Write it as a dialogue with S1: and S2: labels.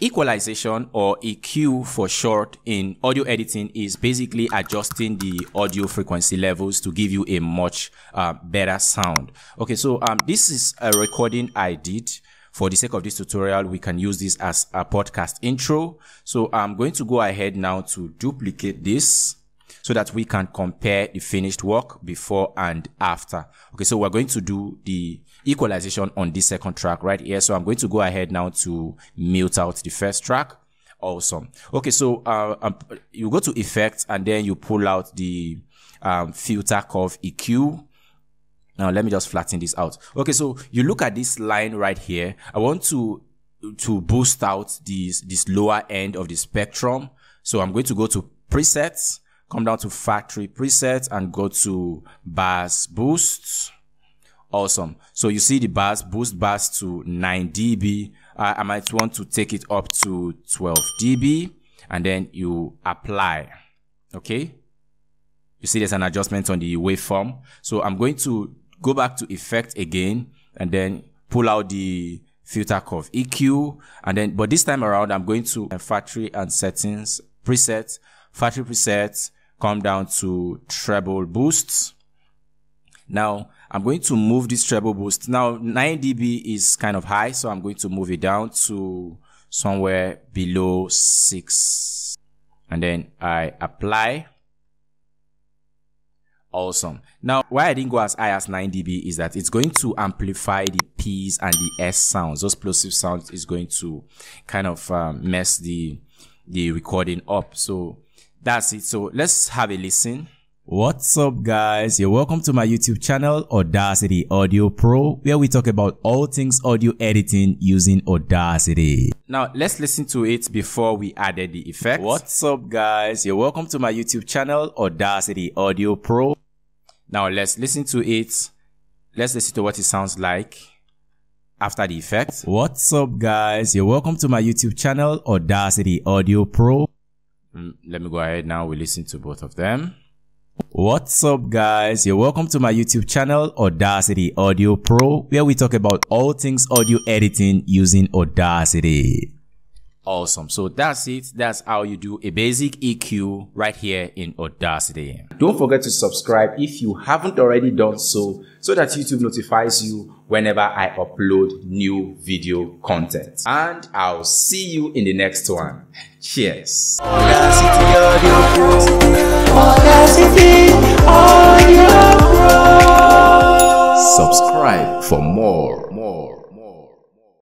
S1: Equalization or EQ for short in audio editing is basically adjusting the audio frequency levels to give you a much uh, better sound. Okay, so um, this is a recording I did. For the sake of this tutorial, we can use this as a podcast intro. So I'm going to go ahead now to duplicate this so that we can compare the finished work before and after. Okay, so we're going to do the equalization on this second track right here. So I'm going to go ahead now to mute out the first track. Awesome. Okay, so uh, um, you go to effects and then you pull out the um, filter curve EQ. Now let me just flatten this out. Okay, so you look at this line right here. I want to to boost out this this lower end of the spectrum. So I'm going to go to presets come down to factory presets and go to bass boost. Awesome. So you see the bass boost bass to 9 dB. Uh, I might want to take it up to 12 dB and then you apply. Okay. You see there's an adjustment on the waveform. So I'm going to go back to effect again and then pull out the filter curve EQ and then but this time around I'm going to factory and settings presets factory presets come down to treble boosts. Now I'm going to move this treble boost. Now 9 dB is kind of high, so I'm going to move it down to somewhere below 6. And then I apply. Awesome. Now, why I didn't go as high as 9 dB is that it's going to amplify the P's and the S sounds. Those plosive sounds is going to kind of um, mess the the recording up. So that's it. So let's have a listen. What's up guys? You're welcome to my YouTube channel Audacity Audio Pro where we talk about all things audio editing using Audacity. Now let's listen to it before we added the effect. What's up guys? You're welcome to my YouTube channel Audacity Audio Pro. Now let's listen to it. Let's listen to what it sounds like after the effect. What's up guys? You're welcome to my YouTube channel Audacity Audio Pro. Mm, let me go ahead now. We listen to both of them. What's up guys? You're welcome to my YouTube channel Audacity Audio Pro where we talk about all things audio editing using Audacity. Awesome. So that's it. That's how you do a basic EQ right here in Audacity. Don't forget to subscribe if you haven't already done so, so that YouTube notifies you whenever I upload new video content. And I'll see you in the next one. Cheers. Audacity Audio Audacity Audio Pro. Subscribe for more. more.